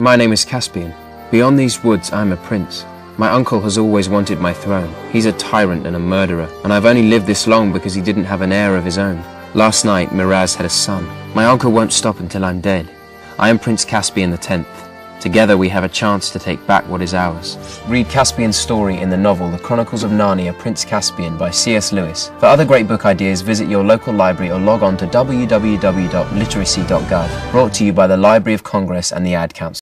My name is Caspian. Beyond these woods, I'm a prince. My uncle has always wanted my throne. He's a tyrant and a murderer, and I've only lived this long because he didn't have an heir of his own. Last night, Miraz had a son. My uncle won't stop until I'm dead. I am Prince Caspian the Tenth. Together we have a chance to take back what is ours. Read Caspian's story in the novel The Chronicles of Narnia Prince Caspian by C.S. Lewis. For other great book ideas, visit your local library or log on to www.literacy.gov. Brought to you by the Library of Congress and the Ad Council.